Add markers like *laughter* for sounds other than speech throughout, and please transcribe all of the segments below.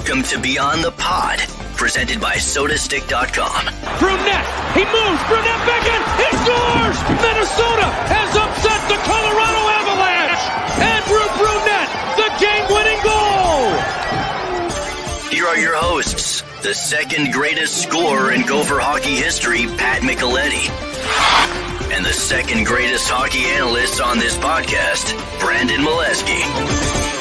Welcome to Beyond the Pod, presented by SodaStick.com. Brunette, he moves, Brunette back in, he scores! Minnesota has upset the Colorado Avalanche! Andrew Brunette, the game-winning goal! Here are your hosts, the second greatest scorer in Gopher hockey history, Pat Micheletti, and the second greatest hockey analyst on this podcast, Brandon Mileski.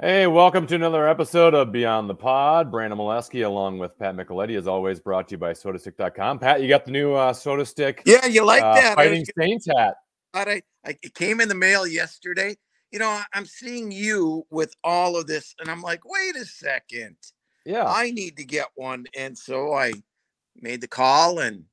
Hey, welcome to another episode of Beyond the Pod. Brandon Mileski along with Pat Micheletti, is always, brought to you by SodaStick.com. Pat, you got the new uh, Soda Stick. Yeah, you like uh, that? Fighting Saints hat. I, I, it came in the mail yesterday. You know, I'm seeing you with all of this, and I'm like, wait a second. Yeah. I need to get one. And so I made the call, and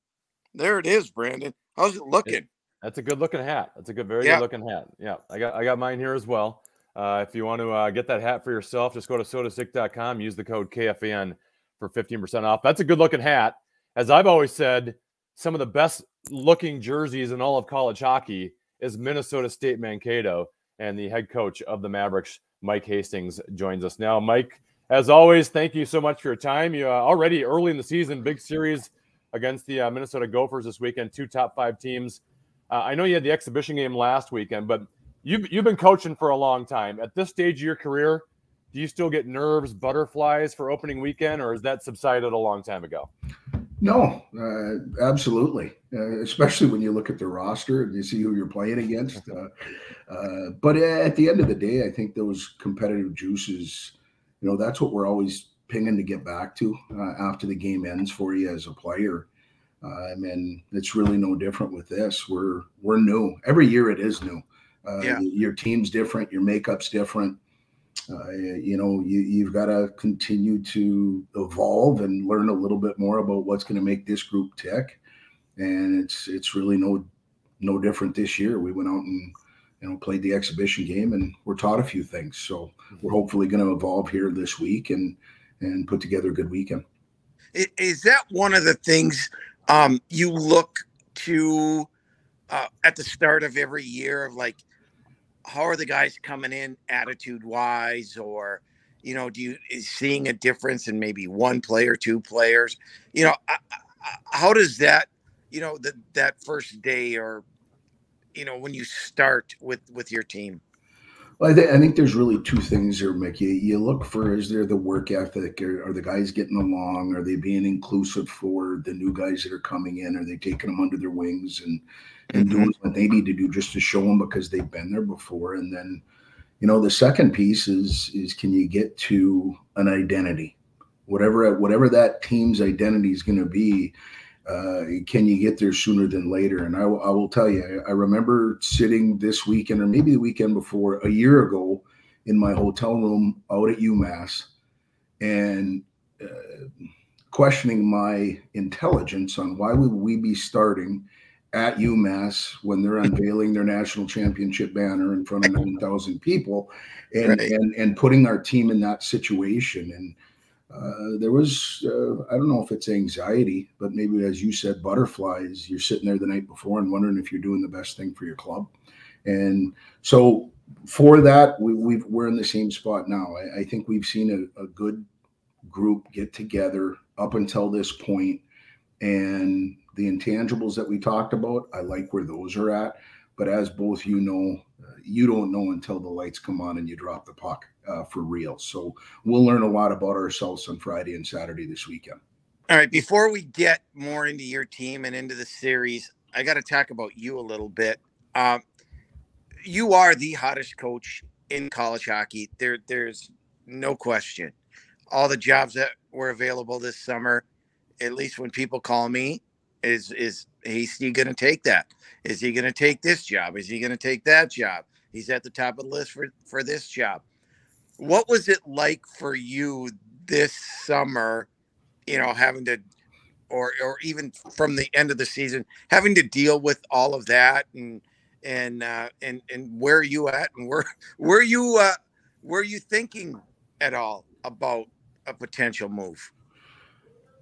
there it is, Brandon. How's it looking? That's a good looking hat. That's a good, very Yeah. good looking hat. Yeah, I got I got mine here as well. Uh, if you want to uh, get that hat for yourself, just go to sodastick.com, use the code KFAN for 15% off. That's a good looking hat. As I've always said, some of the best looking jerseys in all of college hockey is Minnesota State Mankato. And the head coach of the Mavericks, Mike Hastings, joins us now. Mike, as always, thank you so much for your time. You uh, already early in the season, big series against the uh, Minnesota Gophers this weekend, two top five teams. Uh, I know you had the exhibition game last weekend, but you've you've been coaching for a long time. At this stage of your career, do you still get nerves, butterflies for opening weekend, or has that subsided a long time ago? No, uh, absolutely. Uh, especially when you look at the roster and you see who you're playing against. *laughs* Uh, uh, but at the end of the day, I think those competitive juices, you know, that's what we're always pinging to get back to uh, after the game ends for you as a player. Uh, I mean, it's really no different with this. We're we're new every year. It is new. Uh, Yeah. Your team's different. Your makeup's different. Uh, you know, you, you've got to continue to evolve and learn a little bit more about what's going to make this group tick. And it's it's really no no different this year. We went out and you know played the exhibition game and we're taught a few things. So we're hopefully going to evolve here this week and and put together a good weekend. Is that one of the things um, you look to uh, at the start of every year of like, how are the guys coming in attitude wise, or you know, do you is seeing a difference in maybe one player, two players? You know, I- I- how does that, you know, that that first day or you know when you start with with your team? Well, I, th- I think there's really two things here, Mick. You, you look for is there the work ethic? Are, are the guys getting along? Are they being inclusive for the new guys that are coming in? Are they taking them under their wings and and mm-hmm. doing what they need to do just to show them because they've been there before? And then, you know, the second piece is is can you get to an identity, whatever whatever that team's identity is going to be. Uh, can you get there sooner than later? And I, will- I will tell you, I, I remember sitting this weekend or maybe the weekend before a year ago in my hotel room out at UMass and uh, questioning my intelligence on why would we be starting at UMass when they're *laughs* unveiling their national championship banner in front of 9,000 people and, Right. and, and putting our team in that situation. And uh, there was, uh, I don't know if it's anxiety, but maybe as you said, butterflies. You're sitting there the night before and wondering if you're doing the best thing for your club. And so for that, we, we've, we're in the same spot now. I, I think we've seen a, a good group get together up until this point, and the intangibles that we talked about, I like where those are at. But as both you know, uh, you don't know until the lights come on and you drop the puck uh, for real. So we'll learn a lot about ourselves on Friday and Saturday this weekend. All right, before we get more into your team and into the series, I got to talk about you a little bit. Um, you are the hottest coach in college hockey. There, there's no question. All the jobs that were available this summer, at least when people call me, is is Hasty going to take that? Is he going to take this job? Is he going to take that job? He's at the top of the list for for this job. What was it like for you this summer? You know, having to or or even from the end of the season, having to deal with all of that and and uh, and and where are you at and where *laughs* were you uh, were you thinking at all about a potential move?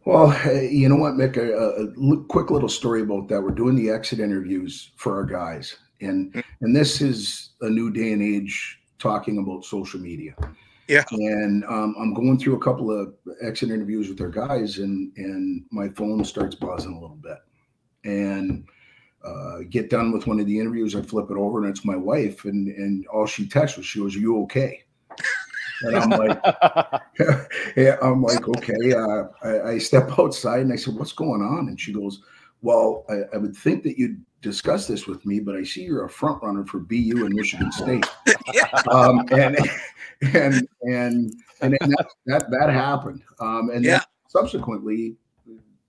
Well, you know what, Mick? A, a quick little story about that. We're doing the exit interviews for our guys, and and this is a new day and age talking about social media. Yeah. And um, I'm going through a couple of exit interviews with their guys, and and my phone starts buzzing a little bit, and uh, get done with one of the interviews. I flip it over, and it's my wife, and and all she texts was, "She goes, Are you okay?" And I'm like, *laughs* yeah, I'm like, okay. Uh, I, I, step *laughs* outside and I said, what's going on? And she goes, well, I, I, would think that you'd discuss this with me, but I see you're a front runner for BU and Michigan *laughs* State. um, and, and, and, and, that, that, that happened. Um, and yeah. subsequently,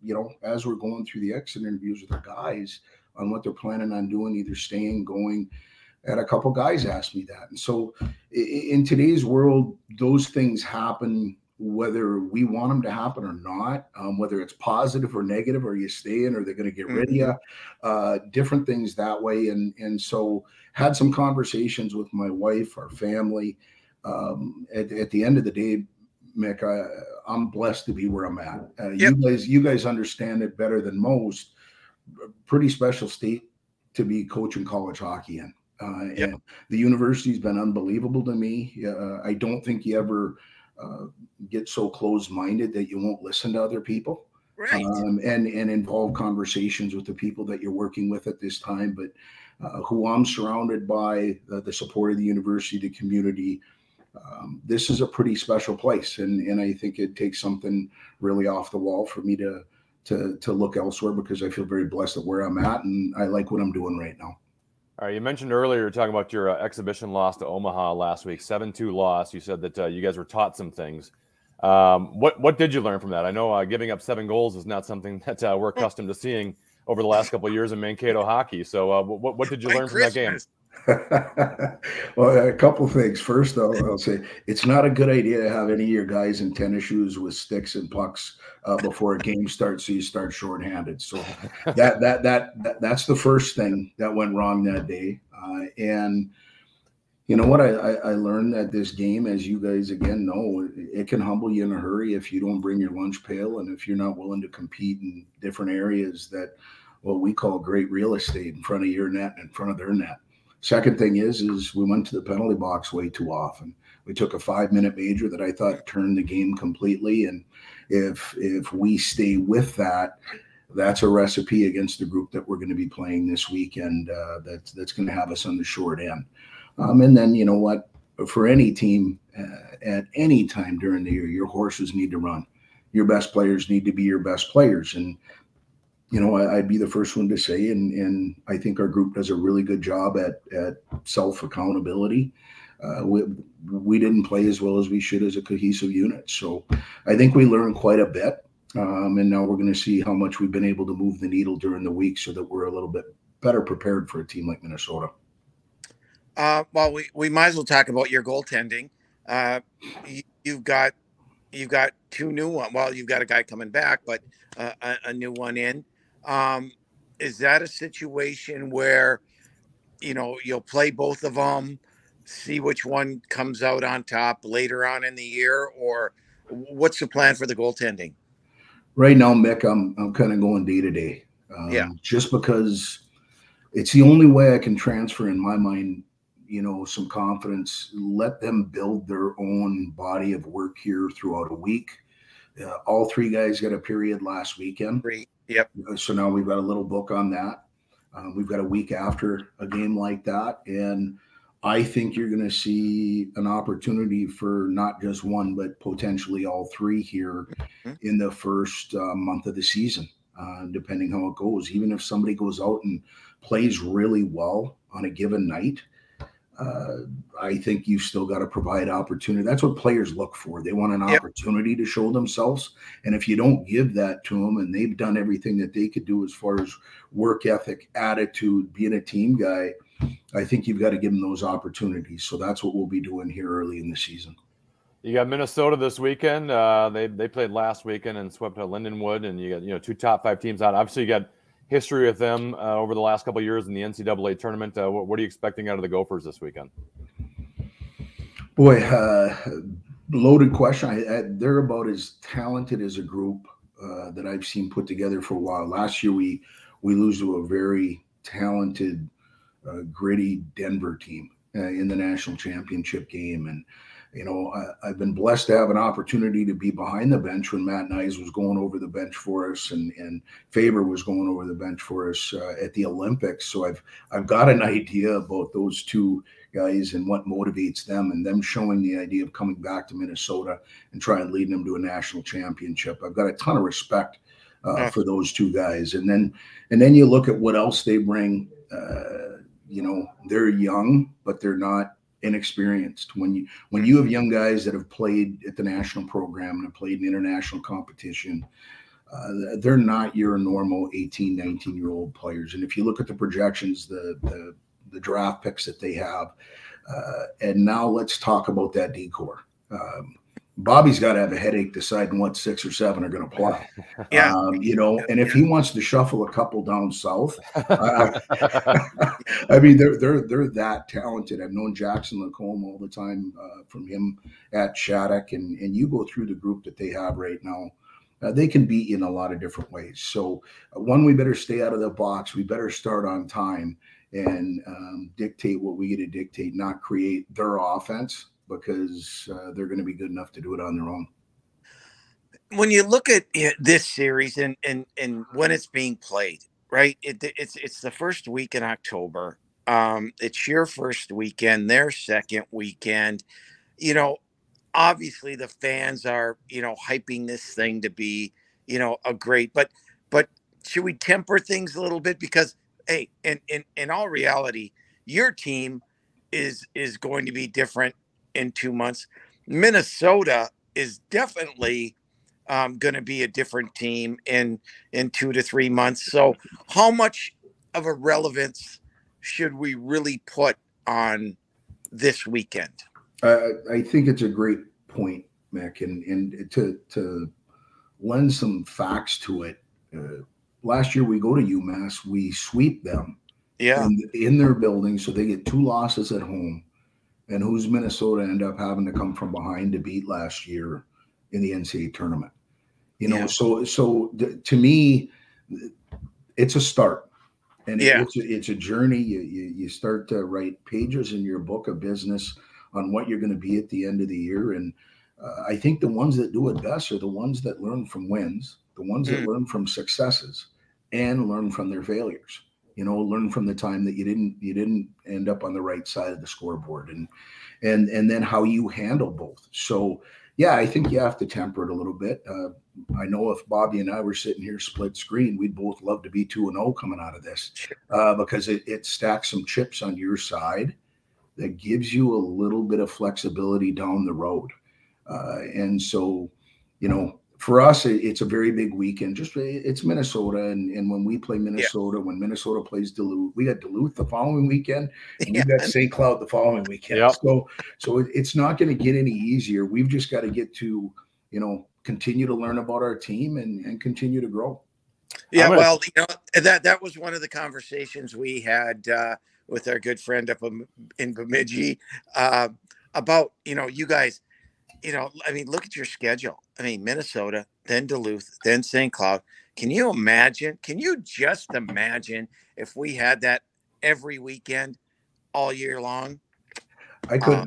you know, as we're going through the exit interviews with the guys on what they're planning on doing, either staying, going, and a couple guys asked me that. And so in today's world, those things happen whether we want them to happen or not, um, whether it's positive or negative, or you stay in, or they're going to get rid mm-hmm. of you, uh, different things that way. And and so had some conversations with my wife, our family. Um, at, at the end of the day, Mick, I, am blessed to be where I'm at. Uh, yep. You guys, you guys understand it better than most. Pretty special state to be coaching college hockey in. Uh, yep. And the university's been unbelievable to me. Uh, I don't think you ever uh, get so closed-minded that you won't listen to other people. Right. Um, and and involve conversations with the people that you're working with at this time, but uh, who I'm surrounded by, the, the, support of the university, the community. Um, this is a pretty special place, and and I think it takes something really off the wall for me to to to look elsewhere because I feel very blessed at where I'm at, and I like what I'm doing right now. All right, you mentioned earlier you're talking about your uh, exhibition loss to Omaha last week, seven-two loss. You said that uh, you guys were taught some things. Um, what what did you learn from that? I know uh, giving up seven goals is not something *laughs* that uh, we're accustomed to seeing over the last couple of years in Mankato hockey. So, uh, what what did you learn from that game? *laughs* well, a couple things. First, though, I'll say it's not a good idea to have any of your guys in tennis shoes with sticks and pucks uh, before a game starts, so you start shorthanded. So *laughs* that, that that that that's the first thing that went wrong that day. Uh, and you know what? I, I, I learned that this game, as you guys again know, it can humble you in a hurry if you don't bring your lunch pail and if you're not willing to compete in different areas that what we call great real estate in front of your net and in front of their net. Second thing is, is we went to the penalty box way too often. We took a five minute major that I thought turned the game completely. And if if we stay with that, that's a recipe against the group that we're going to be playing this weekend. Uh, that's that's going to have us on the short end. Um, and then you know what? For any team uh, at any time during the year, your horses need to run. Your best players need to be your best players, and you know, I, would be the first one to say, and and I think our group does a really good job at at self accountability. Uh, we we didn't play as well as we should as a cohesive unit, so I think we learned quite a bit. Um, and now we're going to see how much we've been able to move the needle during the week, so that we're a little bit better prepared for a team like Minnesota. Uh, well, we, we might as well talk about your goaltending. Uh, you, have got you've got two new one. Well, you've got a guy coming back, but uh, a, a, new one in. Um, is that a situation where, you know, you'll play both of them, see which one comes out on top later on in the year, or what's the plan for the goaltending? Right now, Mick, I'm I'm kind of going day to day. Um, yeah. Just because it's the only way I can transfer in my mind, you know, some confidence. Let them build their own body of work here throughout a week. Uh, all three guys got a period last weekend. Great. Yep. So now we've got a little book on that. Um, we've got a week after a game like that. And I think you're going to see an opportunity for not just one, but potentially all three here mm-hmm. in the first uh, month of the season, uh, depending how it goes. Even if somebody goes out and plays really well on a given night, uh, I think you've still got to provide opportunity. That's what players look for. They want an yep. opportunity to show themselves. And if you don't give that to them and they've done everything that they could do as far as work ethic, attitude, being a team guy, I think you've got to give them those opportunities. So that's what we'll be doing here early in the season. You got Minnesota this weekend. Uh, they they played last weekend and swept at Lindenwood, and you got you know two top five teams out. Obviously, you got history with them uh, over the last couple years in the NCAA tournament. Uh, what, what, are you expecting out of the Gophers this weekend? Boy, uh, loaded question. I, I, they're about as talented as a group uh, that I've seen put together for a while. Last year, we we lose to a very talented, uh, gritty Denver team uh, in the national championship game, and you know, I, have been blessed to have an opportunity to be behind the bench when Matt Knies was going over the bench for us, and and Faber was going over the bench for us uh, at the Olympics. So I've I've got an *laughs* idea about those two guys and what motivates them, and them showing the idea of coming back to Minnesota and trying leading them to a national championship. I've got a ton of respect uh, for those two guys, and then and then you look at what else they bring. Uh, you know, they're young, but they're not inexperienced. When you when you have young guys that have played at the national program and have played in international competition, uh, they're not your normal 18, 19 year old players. And if you look at the projections, the the, the draft picks that they have, uh, and now let's talk about that D corps. Um, Bobby's got to have a headache deciding what six or seven are going to play. *laughs* Yeah, um, you know, and if he wants to shuffle a couple down south, uh, *laughs* I mean, they're they're they're that talented. I've known Jackson Lacombe all the time uh, from him at Shattuck, and and you go through the group that they have right now. Uh, they can beat you in a lot of different ways. So, uh, one, we better stay out of the box. We better start on time and um, dictate what we get to dictate, not create their offense because uh, they're going to be good enough to do it on their own. When you look at this series and and and when it's being played, right? It, it's it's the first week in October. Um, it's your first weekend, their second weekend. You know, obviously the fans are you know hyping this thing to be you know a great, but but should we temper things a little bit because hey, in in in all reality, your team is is going to be different in two months. Minnesota is definitely um, going to be a different team in in two to three months. So, how much of a relevance should we really put on this weekend? Uh, I think it's a great point, Mick, and and to to lend some facts to it. Uh, last year we go to UMass, we sweep them, yeah, in, in their building, so they get two losses at home and who's Minnesota end up having to come from behind to beat last year in the NCAA tournament. You know, yeah. so so th- to me, it's a start, and yeah. it's a, it's a journey. You, you you start to write pages in your book of business on what you're going to be at the end of the year, and uh, I think the ones that do it best are the ones that learn from wins, the ones mm. that learn from successes, and learn from their failures you know learn from the time that you didn't you didn't end up on the right side of the scoreboard and and and then how you handle both. So yeah i think you have to temper it a little bit. Uh, i know if bobby and i were sitting here split screen we'd both love to be 2 and 0 coming out of this uh, because it, it stacks some chips on your side that gives you a little bit of flexibility down the road. Uh, and so you know for us, it's a very big weekend. Just it's Minnesota, and, and when we play Minnesota, yeah. when Minnesota plays Duluth, we got Duluth the following weekend, and yeah. we got St. Cloud the following weekend. Yep. So, so it's not going to get any easier. We've just got to get to, you know, continue to learn about our team and and continue to grow. Yeah, gonna... well, you know that that was one of the conversations we had uh, with our good friend up in Bemidji uh, about you know you guys you know, I mean, look at your schedule. I mean, Minnesota, then Duluth, then St. Cloud. Can you imagine? Can you just imagine if we had that every weekend all year long? I could, um,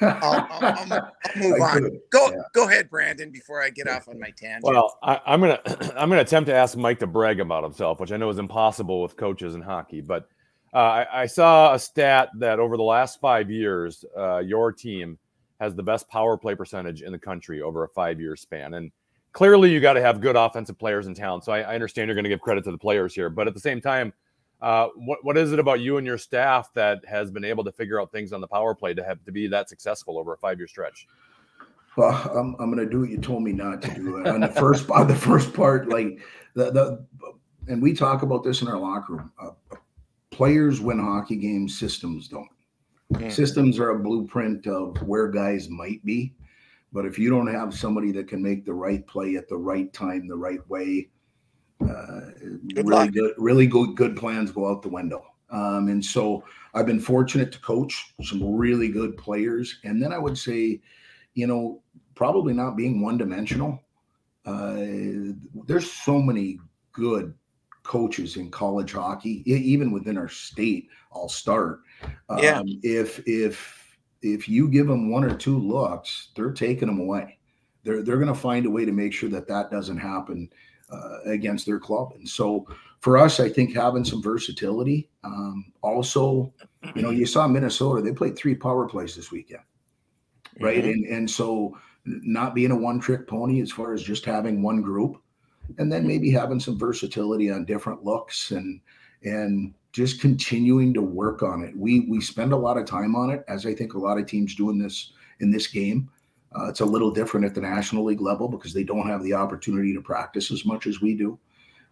I'll, I'll, *laughs* I'll, I'll, move I on. Could. Go, yeah. go ahead, Brandon. Before I get off on my tangent. Well, I, am gonna, *clears throat* I'm gonna attempt to ask Mike to brag about himself, which I know is impossible with coaches in hockey. But uh, I, I, saw a stat that over the last five years, uh, your team has the best power play percentage in the country over a five year span. And clearly, you got to have good offensive players in town. So I, I understand you're going to give credit to the players here, but at the same time, uh, what what is it about you and your staff that has been able to figure out things on the power play to have to be that successful over a five year stretch? Well, I'm, I'm going to do what you told me not to do. on the first on the first part, like the the, and we talk about this in our locker room. Uh, players win hockey games, systems don't. Mm. Systems are a blueprint of where guys might be. But if you don't have somebody that can make the right play at the right time, the right way, uh, good really luck. good, really good, good plans go out the window. Um, and so I've been fortunate to coach some really good players. And then I would say, you know, probably not being one dimensional. Uh, there's so many good coaches in college hockey, even within our state. I'll start. Yeah. Um, if if if you give them one or two looks, they're taking them away. They're they're going to find a way to make sure that that doesn't happen uh, against their club. And so for us, I think having some versatility. Um, also, you know, you saw Minnesota; they played three power plays this weekend, right? Mm-hmm. And and so not being a one trick pony as far as just having one group, and then maybe having some versatility on different looks and and just continuing to work on it. We we spend a lot of time on it, as I think a lot of teams do in this in this game. Uh, it's a little different at the National League level because they don't have the opportunity to practice as much as we do,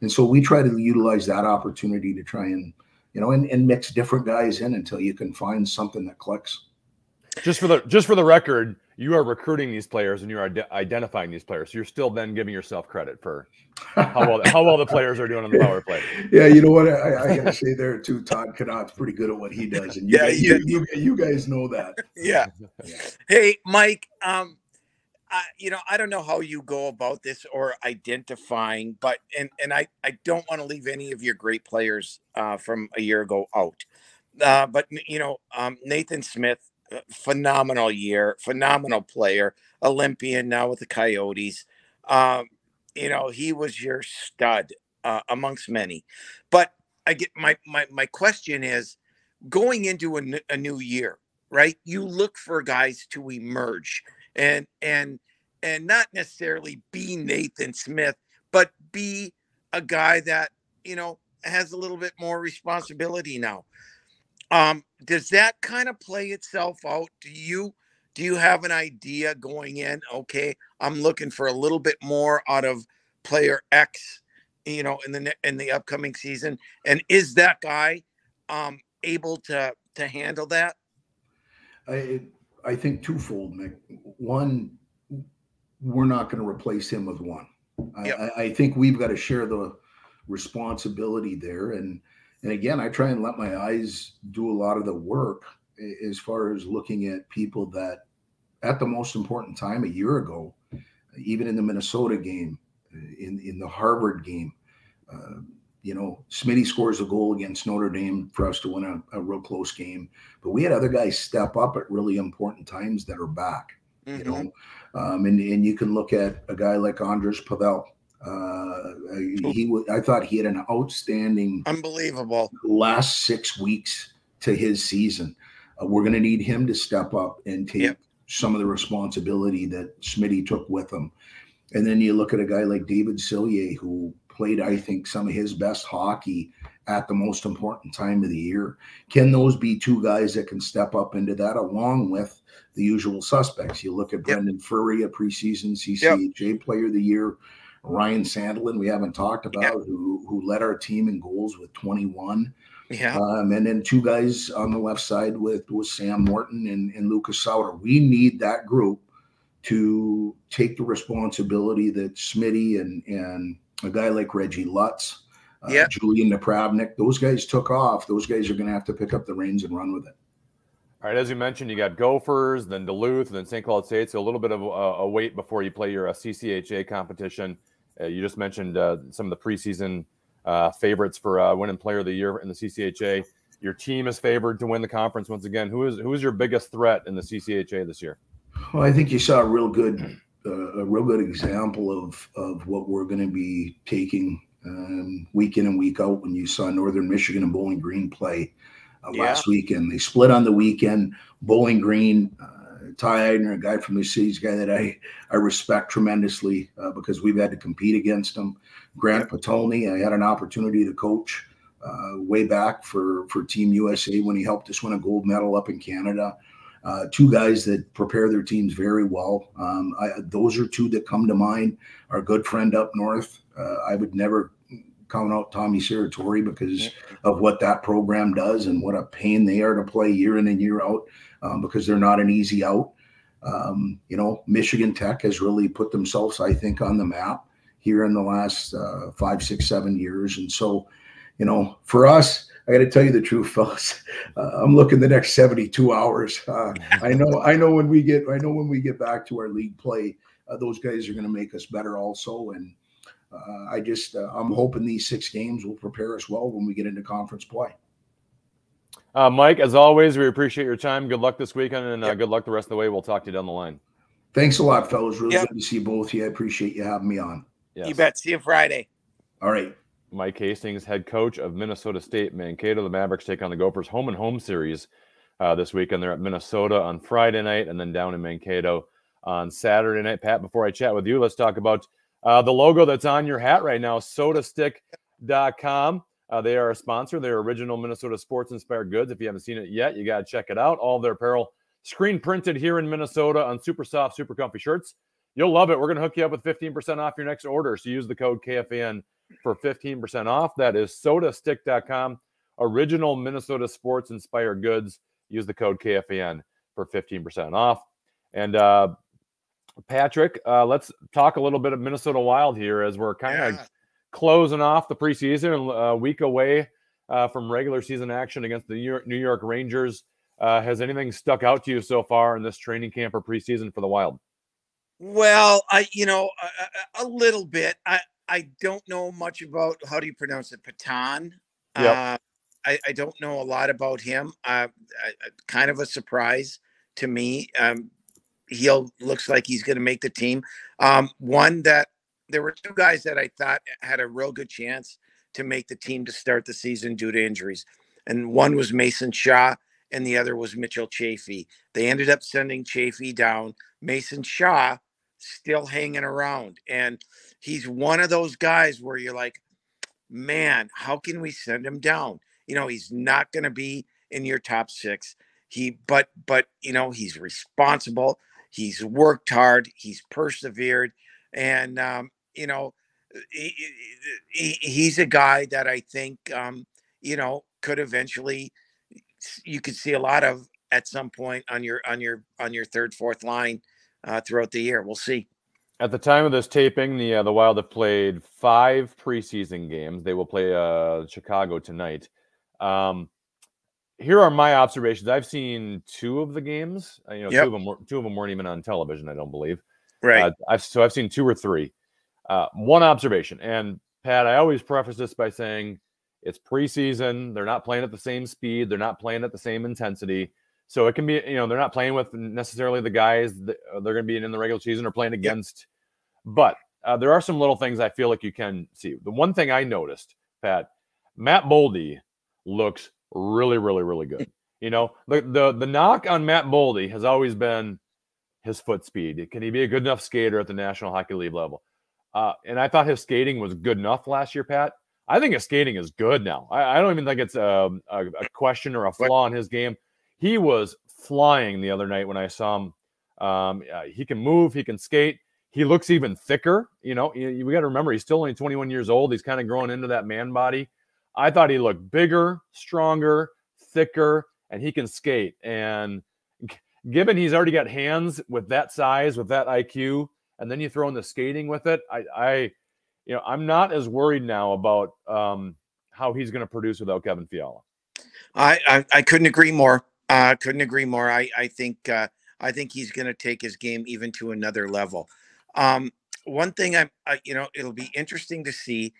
and so we try to utilize that opportunity to try and you know and, and mix different guys in until you can find something that clicks. Just for the just for the record, you are recruiting these players and you are identifying these players. So you're still then giving yourself credit for how well how well the players are doing on the power play. *laughs* Yeah, you know what I, I gotta say there too. Todd Connaught's pretty good at what he does, and you, yeah, guys, you, you, you, guys know that. Yeah. Hey, Mike. Um, I, you know, I don't know how you go about this or identifying, but and and I I don't want to leave any of your great players uh, from a year ago out. Uh, but you know, um, Nathan Smith phenomenal year, phenomenal player, Olympian now with the Coyotes. Um, you know, he was your stud uh, amongst many. But I get my my my question is going into a, a new year, right? You look for guys to emerge and and and not necessarily be Nathan Smith, but be a guy that you know has a little bit more responsibility now. Um, does that kind of play itself out? Do you do you have an idea going in? Okay, I'm looking for a little bit more out of player X, you know, in the in the upcoming season, and is that guy um, able to to handle that? I I think twofold, Mick. One, we're not going to replace him with one. Yep. I, I think we've got to share the responsibility there, and and again, I try and let my eyes do a lot of the work as far as looking at people that at the most important time a year ago, even in the Minnesota game, in, in the Harvard game, uh, you know, Smitty scores a goal against Notre Dame for us to win a, a, real close game. But we had other guys step up at really important times that are back, mm-hmm. you know. Um, and, and you can look at a guy like Ondrej Pavel, uh, he, I thought he had an outstanding, unbelievable last six weeks to his season. Uh, we're going to need him to step up and take yep. some of the responsibility that Smitty took with him. And then you look at a guy like David Silye, who played, I think, some of his best hockey at the most important time of the year. Can those be two guys that can step up into that along with the usual suspects? You look at yep. Brendan Furry, a preseason CCHA yep. player of the year. Ryan Sandelin, we haven't talked about, who who led our team in goals with 21. Yeah. Um, and then two guys on the left side with with Sam Morton and, and Lucas Sowder. We need that group to take the responsibility that Smitty and and a guy like Reggie Lutz, uh, yeah. Julian Napravnik, those guys took off. Those guys are going to have to pick up the reins and run with it. All right, as you mentioned, you got Gophers, then Duluth, and then St. Cloud State. So a little bit of a, a wait before you play your uh, CCHA competition. Uh, you just mentioned uh, some of the preseason uh, favorites for uh, winning Player of the Year in the CCHA. Your team is favored to win the conference once again. Who is who is your biggest threat in the CCHA this year? Well, I think you saw a real good uh, a real good example of of what we're going to be taking um, week in and week out when you saw Northern Michigan and Bowling Green play uh, yeah. last weekend. They split on the weekend. Bowling Green uh, Ty Eigner, a guy from the city's guy that I I respect tremendously uh, because we've had to compete against him. Grant Potulny, I had an opportunity to coach uh, way back for for Team USA when he helped us win a gold medal up in Canada. Uh, two guys that prepare their teams very well. Um, I, those are two that come to mind. Our good friend up north, uh, I would never count out Tommy Serratore because of what that program does and what a pain they are to play year in and year out um, because they're not an easy out. Um, you know, Michigan Tech has really put themselves, I think, on the map here in the last uh, five, six, seven years. And so, you know, for us, I got to tell you the truth, *laughs* fellas. Uh, I'm looking the next 72 hours. Uh, I know, I know when we get, I know when we get back to our league play, uh, those guys are going to make us better also. And uh, I just, uh, I'm hoping these six games will prepare us well when we get into conference play. Uh, Mike, as always, we appreciate your time. Good luck this weekend, and uh, good luck the rest of the way. We'll talk to you down the line. Thanks a lot, fellas. Really Yep. good to see both of you. I appreciate you having me on. Yes. You bet. See you Friday. All right. Mike Hastings, head coach of Minnesota State Mankato. The Mavericks take on the Gophers home and home series uh, this weekend. They're at Minnesota on Friday night and then down in Mankato on Saturday night. Pat, before I chat with you, let's talk about uh, the logo that's on your hat right now, sodastick.com. Uh, they are a sponsor. They're original Minnesota sports inspired goods. If you haven't seen it yet, you got to check it out. All their apparel screen printed here in Minnesota on super soft, super comfy shirts. You'll love it. We're going to hook you up with 15% off your next order. So use the code KFAN for 15% off. That is sodastick.com. Original Minnesota sports inspired goods. Use the code KFAN for 15% off. And uh, Patrick, uh, let's talk a little bit of Minnesota Wild here as we're kind of Yeah. Closing off the preseason, a week away uh, from regular season action against the New York, New York Rangers. Uh, has anything stuck out to you so far in this training camp or preseason for the Wild? Well, I you know a, a- little bit. I I don't know much about how do you pronounce it, Petan. Yep. Uh, I I don't know a lot about him. Uh, I- kind of a surprise to me. Um, he looks like he's going to make the team. Um, one that there were two guys that I thought had a real good chance to make the team to start the season due to injuries, and one was Mason Shaw, and the other was Mitchell Chaffee. They ended up sending Chaffee down. Mason Shaw still hanging around. And he's one of those guys where you're like, man, how can we send him down? You know, he's not going to be in your top six. He, but, but, you know, he's responsible. He's worked hard. He's persevered. And, um, you know, he, he, he's a guy that I think, um, you know, could eventually, you could see a lot of at some point on your, on your, on your third, fourth line uh, throughout the year. We'll see. At the time of this taping, the uh, the Wild have played five preseason games. They will play uh, Chicago tonight. Um, here are my observations. I've seen two of the games. Uh, you know, Yep. two of them were, two of them weren't even on television. I don't believe. Right. Uh, I've so I've seen two or three. Uh, one observation, and Pat, I always preface this by saying it's preseason. They're not playing at the same speed. They're not playing at the same intensity. So it can be, you know, they're not playing with necessarily the guys that uh, they're going to be in the regular season or playing against. But uh, there are some little things I feel like you can see. The one thing I noticed, Pat, Matt Boldy looks really, really, really good. *laughs* You know, the the the knock on Matt Boldy has always been his foot speed. Can he be a good enough skater at the National Hockey League level? Uh, and I thought his skating was good enough last year, Pat. I think his skating is good now. I, I don't even think it's um, a, a question or a flaw in his game. He was flying the other night when I saw him. Um, uh, he can move, he can skate. He looks even thicker. You know, you- we got to remember he's still only 21 years old. He's kind of growing into that man body. I thought he looked bigger, stronger, thicker, and he can skate. And given he's already got hands with that size, with that IQ, and then you throw in the skating with it, I, I you know, I'm not as worried now about um, how he's going to produce without Kevin Fiala. I, I I couldn't agree more. I uh, couldn't agree more. I I think uh, I think he's going to take his game even to another level. Um, one thing I'm, I, you know, it'll be interesting to see.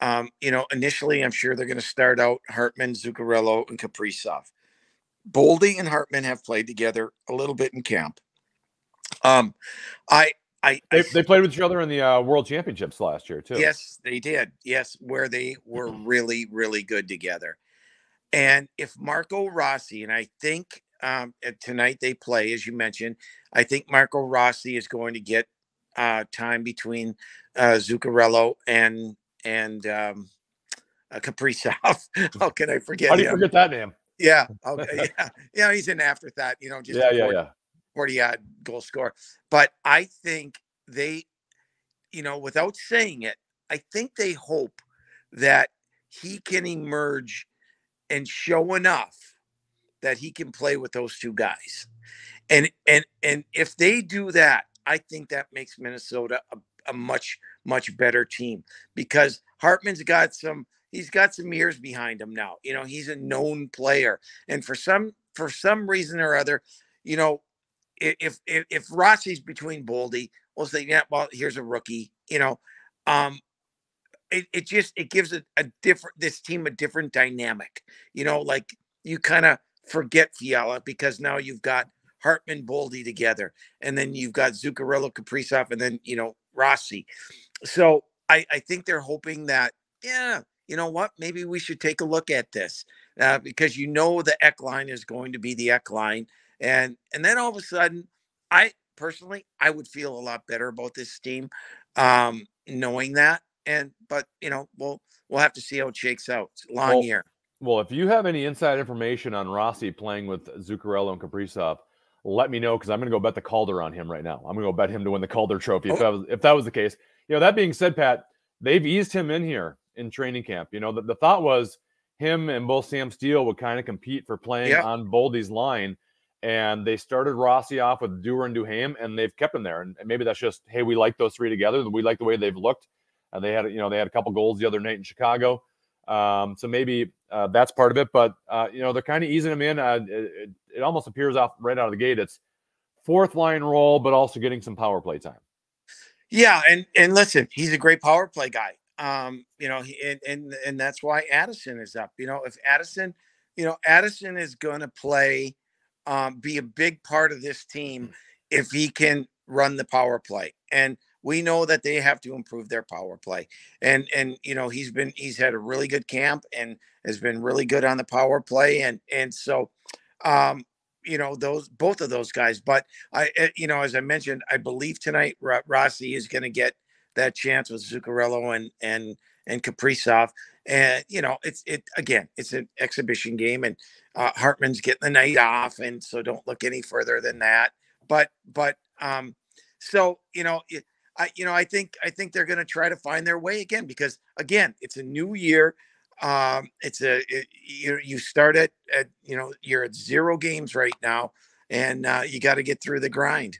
Um, you know, initially, I'm sure they're going to start out Hartman, Zuccarello, and Kaprizov. Boldy and Hartman have played together a little bit in camp. Um, I, I, They, I they played with each other in the uh, World Championships last year too. Yes, they did. Yes, where they were really, really good together. And if Marco Rossi, and I think um, uh, tonight they play, as you mentioned, I think Marco Rossi is going to get uh, time between uh, Zuccarello and and um, uh, Kaprizov. *laughs* How can I forget How do you him? forget that name? Yeah, *laughs* okay, yeah, yeah. He's an afterthought, you know. Just Yeah, yeah, yeah. 40 odd goal score. But I think they, you know, without saying it, I think they hope that he can emerge and show enough that he can play with those two guys. And and and if they do that, I think that makes Minnesota a, a much much better team because Hartman's got some he's got some years behind him now. You know, he's a known player. And for some for some reason or other, you know, if if, if Rossi's between Boldy, we'll say, yeah, well, here's a rookie, you know. Um it, it just it gives a, a different this team a different dynamic, you know, like you kind of forget Fiala because now you've got Hartman, Boldy together, and then you've got Zuccarello, Kaprizov, and then you know Rossi. So I, I think they're hoping that yeah, you know what, maybe we should take a look at this uh, because you know the Ek line is going to be the Ek line, and and then all of a sudden, I personally I would feel a lot better about this team, um, knowing that. And but you know we'll we'll have to see how it shakes out. Long Well, year. Well, if you have any inside information on Rossi playing with Zuccarello and Kaprizov, let me know because I'm going to go bet the Calder on him right now. I'm going to go bet him to win the Calder Trophy if Oh. that was if that was the case. You know, that being said, Pat, they've eased him in here in training camp. You know, the, the thought was him and both Sam Steele would kind of compete for playing Yeah. on Boldy's line. And they started Rossi off with Dewar and Duhaime, and they've kept him there. And, maybe that's just, hey, we like those three together. We like the way they've looked. And they had, you know, they had a couple goals the other night in Chicago. Um, so maybe uh, that's part of it. But uh, you know, they're kind of easing him in. Uh, it, it, it almost appears off right out of the gate. It's fourth line role, but also getting some power play time. Yeah, and and listen, he's a great power play guy. Um, you know, he, and and and that's why Addison is up. You know, if Addison, you know, Addison is going to play, um, be a big part of this team if he can run the power play. And we know that they have to improve their power play. And and you know, he's been he's had a really good camp and has been really good on the power play. And and so, um, you know, those both of those guys. But I, eh, you know, as I mentioned, I believe tonight Rossi is going to get that chance with Zuccarello and and and Kaprizov. And you know, it's it again, it's an exhibition game, and uh, Hartman's getting the night off, and so don't look any further than that. But but um, so you know, it, I you know, I think I think they're going to try to find their way again because again, it's a new year. Um, it's a it, you you start at, at you know you're at zero games right now, and uh, you got to get through the grind.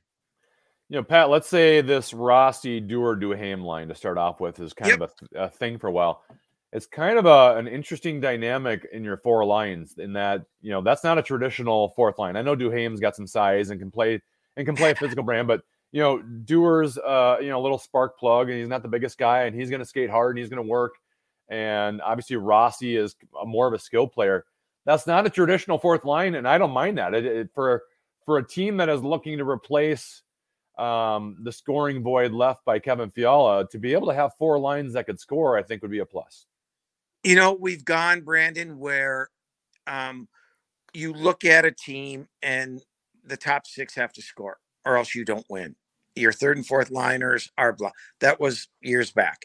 You know, Pat, let's say this Rossi Dewar Duhaime line to start off with is kind Yep. of a, a thing for a while. It's kind of a, an interesting dynamic in your four lines in that, you know, that's not a traditional fourth line. I know Duhaime's got some size and can play and can play a physical brand, but you know, Dewar's uh, you know, a little spark plug and he's not the biggest guy and he's gonna skate hard and he's gonna work. And obviously Rossi is a, more of a skill player. That's not a traditional fourth line, and I don't mind that. It, it- for for a team that is looking to replace um, the scoring void left by Kevin Fiala to be able to have four lines that could score, I think would be a plus. You know, we've gone, Brandon, where um, you look at a team and the top six have to score, or else you don't win. Your third and fourth liners are blah. That was years back,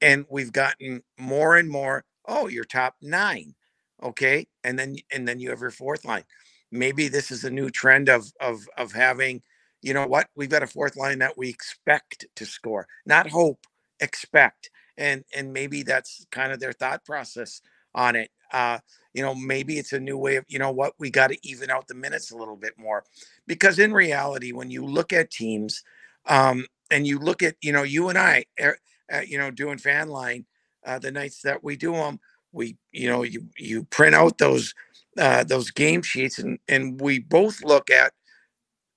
and we've gotten more and more. Oh, your top nine, okay, and then and then you have your fourth line. Maybe this is a new trend of of of having. You know what? We've got a fourth line that we expect to score, not hope, expect and and maybe that's kind of their thought process on it uh you know maybe it's a new way of you know what? We got to even out the minutes a little bit more. Because in reality when you look at teams um and you look at you know you and i er, uh, you know doing fan line uh the nights that we do them we you know you you print out those uh those game sheets and and we both look at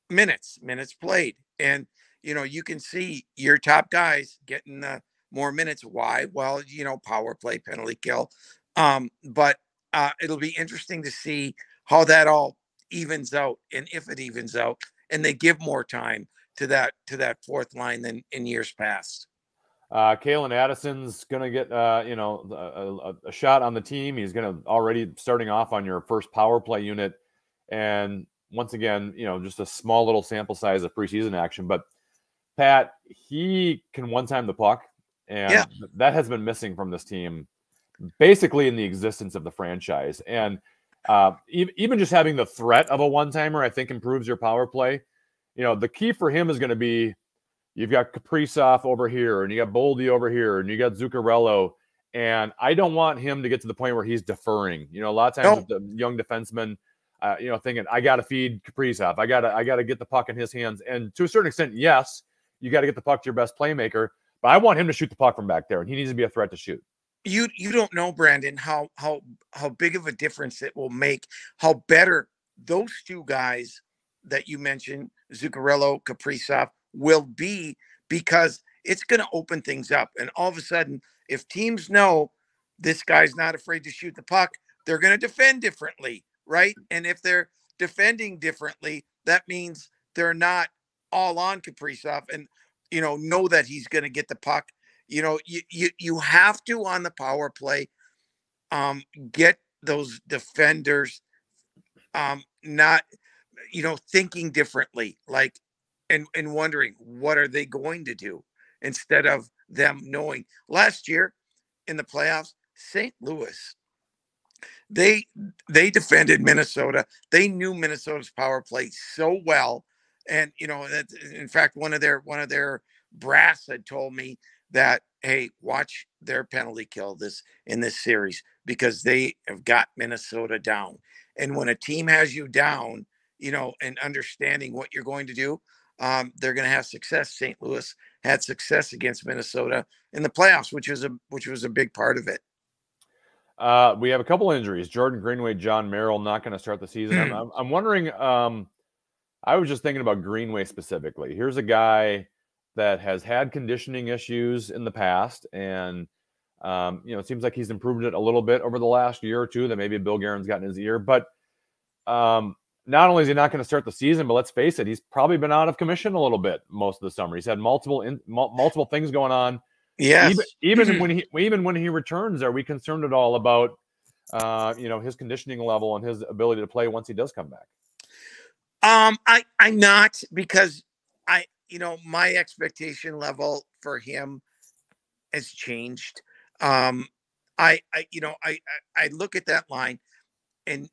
minutes minutes played. And you know you can see your top guys getting the more minutes. Why? Well, you know, power play, penalty kill. Um, but uh, it'll be interesting to see how that all evens out and if it evens out and they give more time to that to that fourth line than in years past. Uh, Calen Addison's going to get, uh, you know, a, a, a shot on the team. He's going to already starting off on your first power play unit. And once again, you know, just a small little sample size of preseason action. But Pat, he can one time the puck. And Yeah. that has been missing from this team basically in the existence of the franchise. And uh, even just having the threat of a one timer, I think improves your power play. You know, the key for him is going to be you've got Kaprizov over here, and you got Boldy over here, and you got Zuccarello. And I don't want him to get to the point where he's deferring. You know, a lot of times with the young defenseman, uh, you know, thinking I got to feed Kaprizov, I got to, I got to get the puck in his hands. And to a certain extent, yes, you got to get the puck to your best playmaker. But I want him to shoot the puck from back there, and he needs to be a threat to shoot. You you don't know, Brandon, how how how big of a difference it will make, how better those two guys that you mentioned, Zuccarello, Kaprizov, will be because it's going to open things up. And all of a sudden, if teams know this guy's not afraid to shoot the puck, they're going to defend differently. right? And if they're defending differently, that means they're not all on Kaprizov and you know know that he's going to get the puck. You know, you, you you have to on the power play um get those defenders um not you know thinking differently like and and wondering what are they going to do instead of them knowing last year in the playoffs St. Louis they they defended Minnesota. They knew Minnesota's power play so well, and you know that in fact one of their one of their brass had told me that hey, watch their penalty kill this in this series because they have got Minnesota down. And when a team has you down, you know, and understanding what you're going to do, um, they're going to have success. St. Louis had success against Minnesota in the playoffs, which was a which was a big part of it. Uh, we have a couple injuries. Jordan Greenway, Jon Merrill not going to start the season. I'm, I'm, I'm, wondering. Um, I was just thinking about Greenway specifically. Here's a guy that has had conditioning issues in the past, and um, you know, it seems like he's improved it a little bit over the last year or two. That maybe Bill Guerin's gotten his ear, but um, not only is he not going to start the season, but let's face it, he's probably been out of commission a little bit most of the summer. He's had multiple in, multiple things going on Yes. Even, even when he even when he returns, are we concerned at all about uh, you know his conditioning level and his ability to play once he does come back? Um, I I'm not because I you know my expectation level for him has changed. Um, I I you know I I, I look at that line and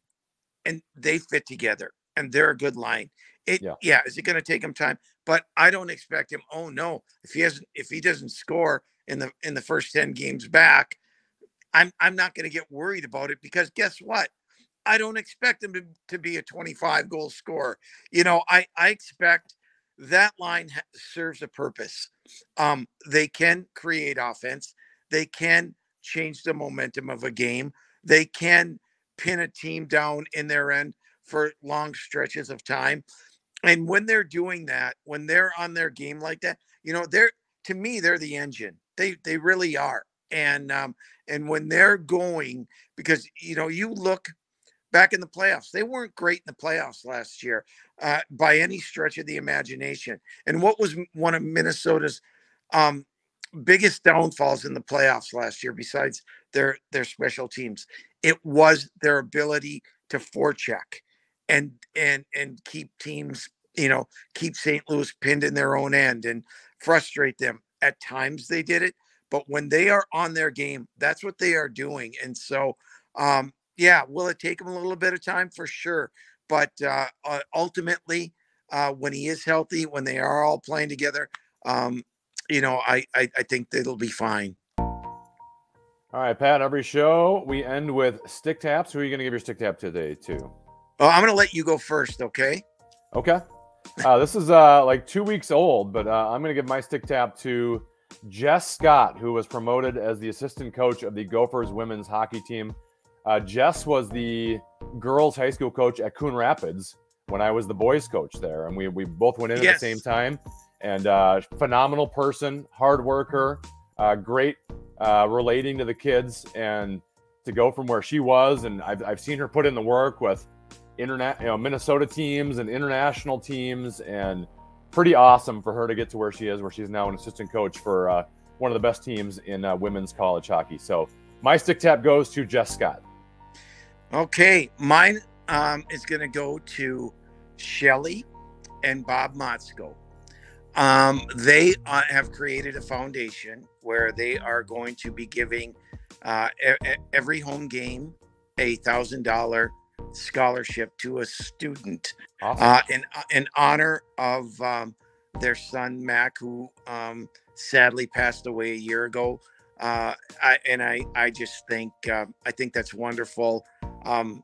and they fit together and they're a good line. It yeah, yeah is it going to take him time? But I don't expect him. Oh no, if he hasn't, if he doesn't score in the in the first ten games back, I'm I'm not going to get worried about it because guess what? I don't expect him to, to be a 25 goal scorer. You know, I I expect that line serves a purpose. Um, they can create offense. They can change the momentum of a game. They can pin a team down in their end for long stretches of time and when they're doing that, when they're on their game like that, you know, they're to me, they're the engine. They they really are. And um, and when they're going, because you know, you look back in the playoffs, they weren't great in the playoffs last year uh, by any stretch of the imagination. And what was one of Minnesota's um, biggest downfalls in the playoffs last year, besides their their special teams, it was their ability to forecheck and and and keep teams you know keep st louis pinned in their own end and frustrate them. At times they did it but when they are on their game that's what they are doing. And so um yeah will it take them a little bit of time for sure but uh, uh ultimately uh when he is healthy when they are all playing together um you know i i, I think it'll be fine all right pat every show we end with stick taps who are you going to give your stick tap today to Oh, I'm going to let you go first, okay? Okay. Uh, this is uh, like two weeks old, but uh, I'm going to give my stick tap to Jess Scott, who was promoted as the assistant coach of the Gophers women's hockey team. Uh, Jess was the girls' high school coach at Coon Rapids when I was the boys' coach there, and we we both went in yes. at the same time. And uh, phenomenal person, hard worker, uh, great relating to the kids, and to go from where she was, and I've, I've seen her put in the work with internet, you know, Minnesota teams and international teams, and pretty awesome for her to get to where she is, where she's now an assistant coach for uh, one of the best teams in uh, women's college hockey. So my stick tap goes to Jess Scott. Okay, mine um, is going to go to Shelly and Bob Motzko. Um, they uh, have created a foundation where they are going to be giving uh, every home game a thousand dollar scholarship to a student awesome. uh, in uh, in honor of um, their son Mac, who um, sadly passed away a year ago. Uh, I, and I I just think uh, I think that's wonderful um,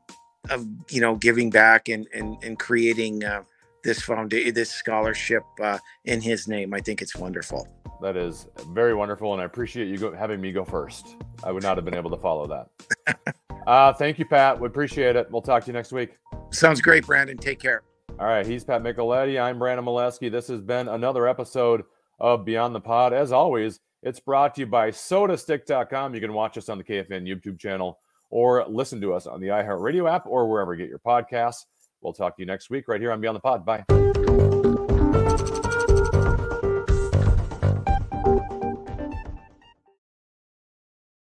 of you know giving back and and and creating uh, this foundation this scholarship uh, in his name. I think it's wonderful. That is very wonderful, and I appreciate you go, having me go first. I would not have been able to follow that. *laughs* Uh, thank you, Pat. We appreciate it. We'll talk to you next week. Sounds great, Brandon. Take care. All right. He's Pat Micheletti. I'm Brandon Mileski. This has been another episode of Beyond the Pod. As always, it's brought to you by sodastick.com. You can watch us on the KFAN YouTube channel or listen to us on the iHeartRadio app or wherever you get your podcasts. We'll talk to you next week right here on Beyond the Pod. Bye.